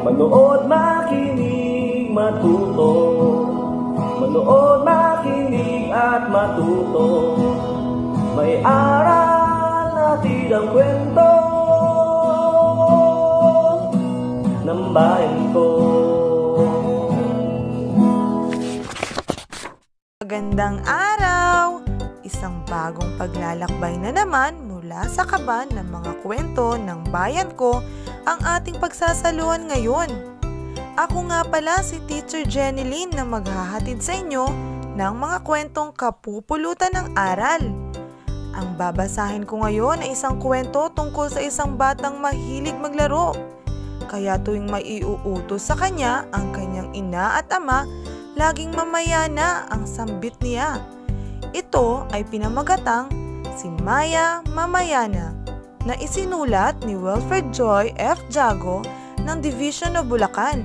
Manood, makinig, matuto Manood, makinig at matuto May aral natin ang kwento Ng bayan ko Magandang araw! Isang bagong paglalakbay na naman mula sa kaban ng mga kwento ng bayan ko ang ating pagsasaluhan ngayon. Ako nga pala si Teacher Jeneline na maghahatid sa inyo ng mga kwentong kapupulutan ng aral. Ang babasahin ko ngayon ay isang kwento tungkol sa isang batang mahilig maglaro. Kaya tuwing may iuutos sa kanya ang kanyang ina at ama, laging mamayana ang sambit niya. Ito ay pinamagatang si Maya Mamayana na isinulat ni Wilfred Joy F. Jago ng Division of Bulacan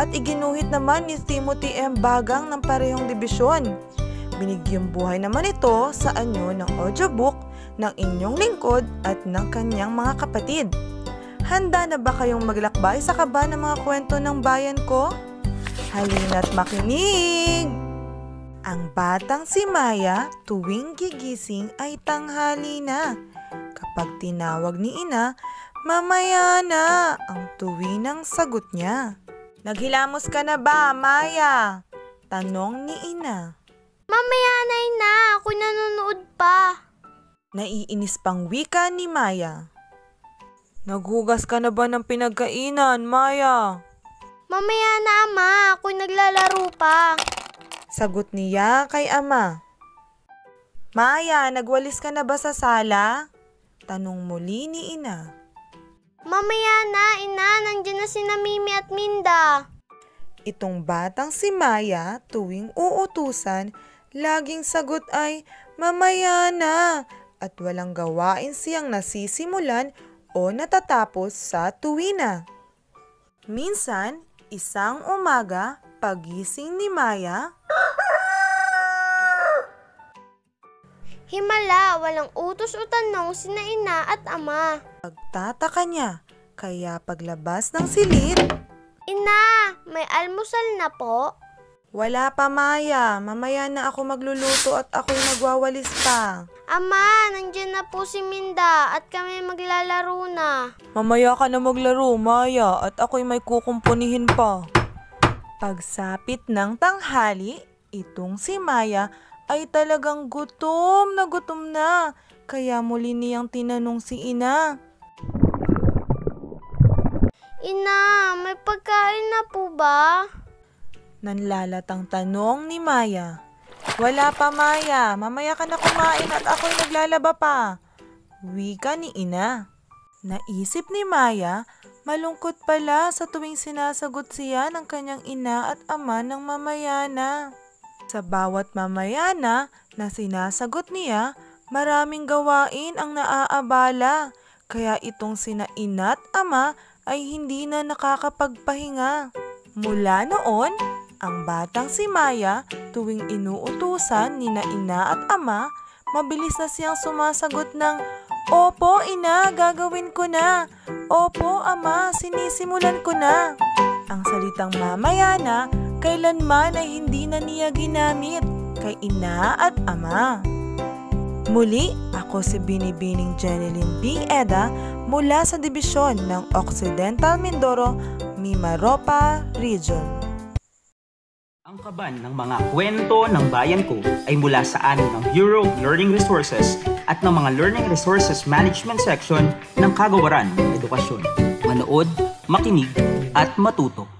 at iginuhit naman ni Timothy M. Bagang ng parehong dibisyon. Binigyang buhay naman ito sa anyo ng audiobook ng inyong lingkod at ng kanyang mga kapatid. Handa na ba kayong maglakbay sa kaba ng mga kwento ng bayan ko? Halina't makinig! Ang batang si Maya tuwing gigising ay tanghali na. Kapag tinawag ni ina, mamaya na ang tuwinang sagot niya. Naghilamos ka na ba, Maya? Tanong ni ina. Mamaya na ina, ako nanonood pa. Naiinis pang wika ni Maya. Naghugas ka na ba ng pinagkainan, Maya? Mamaya na ama, ako naglalaro pa. Sagot niya kay ama. Maya, nagwalis ka na ba sa sala? Tanong muli ni ina. Mamaya na, ina, nandiyan na si Mimi at Minda. Itong batang si Maya tuwing uutusan, laging sagot ay mamaya na at walang gawain siyang nasisimulan o natatapos sa tuwina. Minsan, isang umaga, pagising ni Maya, Himala, walang utos o tanong sina ina at ama. pagtataka niya, kaya paglabas ng silid, Ina, may almusal na po. wala pa Maya, mamaya na ako magluluto at ako'y nagwawalis pa. Ama, nandiyan na po si Minda at kami maglalaro na. Mamaya ka na maglaro, Maya, at ako'y may kukumpunihin pa. Pagsapit ng tanghali, itong si Maya ay talagang gutom na gutom na. Kaya muli niyang tinanong si ina. Ina, may pagkain na po ba? Nanlalatang tanong ni Maya. Wala pa Maya, mamaya ka na kumain at ako'y naglalaba pa. Wika ni ina. Naisip ni Maya, malungkot pala sa tuwing sinasagot siya ng kanyang ina at ama ng mamayana. Sa bawat mamayana na sinasagot niya, maraming gawain ang naaabala. Kaya itong sina ina at ama ay hindi na nakakapagpahinga. Mula noon, ang batang si Maya tuwing inuutusan ni na ina at ama, mabilis na siyang sumasagot ng Opo, ina, gagawin ko na. Opo, ama, sinisimulan ko na. Ang salitang mamaya na, kailanman ay hindi na niya ginamit kay ina at ama. Muli, ako si Binibining Jeneline B. Eda mula sa dibisyon ng Occidental Mindoro, Mimaropa Region. Ang kaban ng mga kwento ng bayan ko ay mula sa anin ng Bureau of Learning Resources at ng mga Learning Resources Management Section ng Kagawaran ng Edukasyon. Manood, makinig, at matuto.